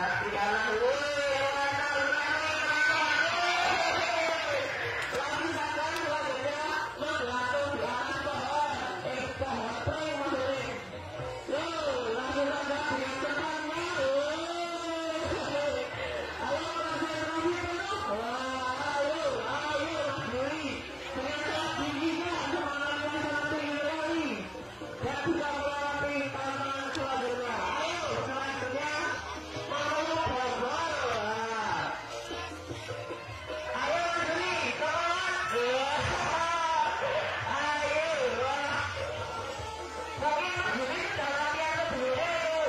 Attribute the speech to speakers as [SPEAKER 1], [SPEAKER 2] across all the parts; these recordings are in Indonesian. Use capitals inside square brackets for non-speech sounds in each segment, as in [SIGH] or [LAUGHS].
[SPEAKER 1] Sakti Anak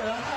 [SPEAKER 1] Yeah.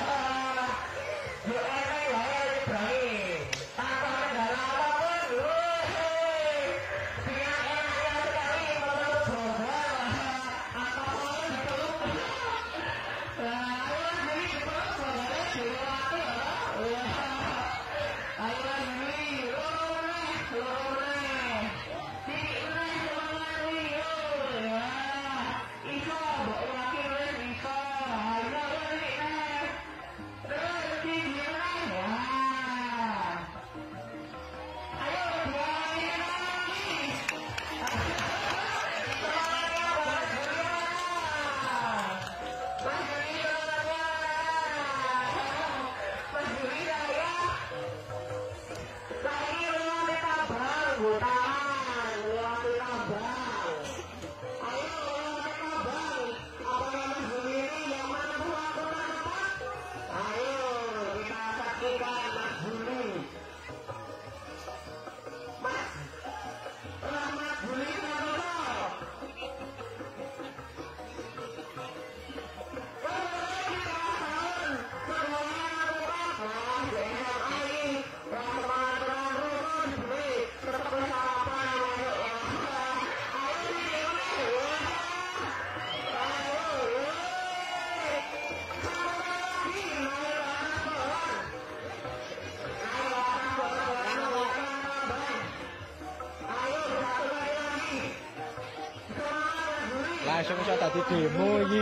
[SPEAKER 1] Sống trong
[SPEAKER 2] 易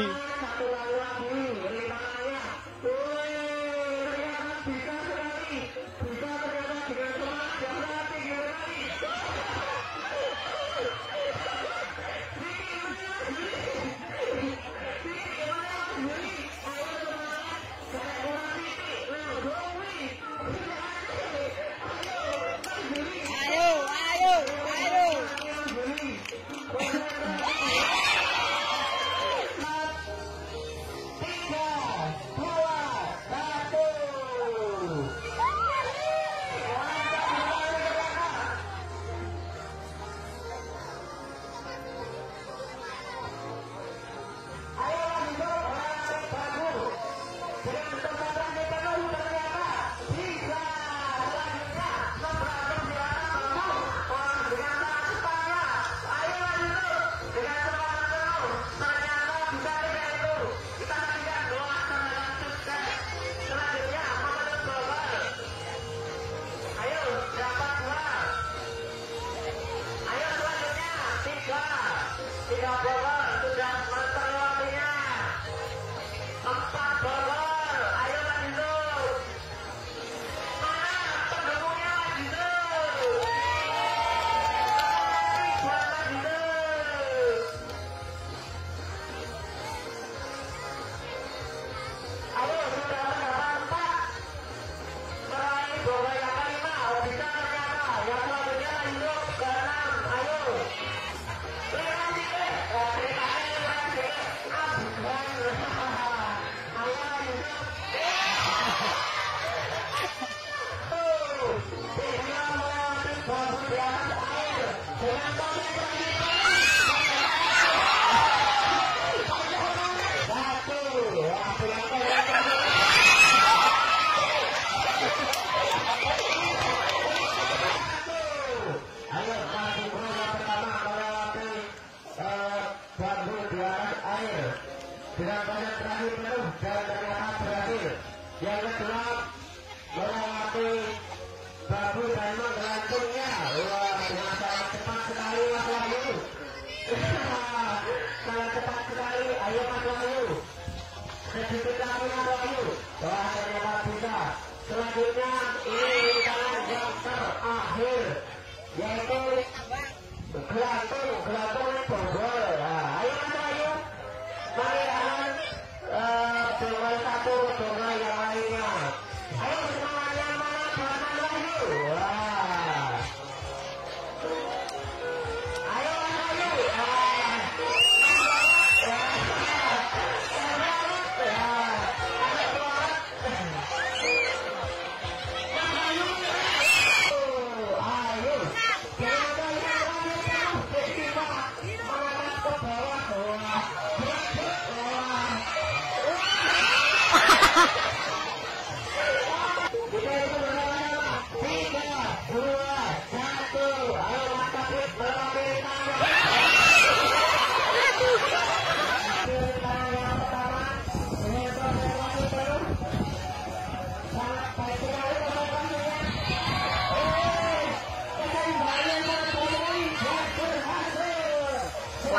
[SPEAKER 2] terus jalan
[SPEAKER 3] ternyata yang kedua melewati babu dan menggelantungnya wah dengan cepat sekali Mas Wahyu. [LAUGHS] Sangat cepat sekali ayo Mas Wahyu. Sedikit lagi Mas Wahyu. Bisa. Selanjutnya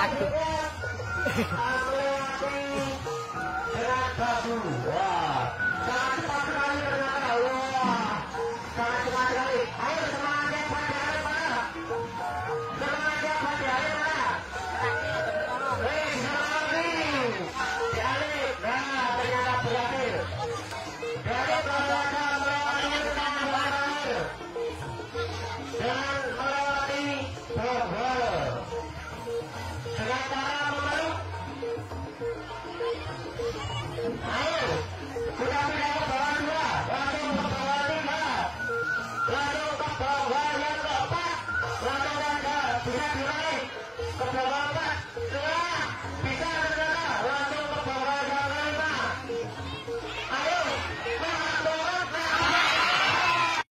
[SPEAKER 3] impacto. जिला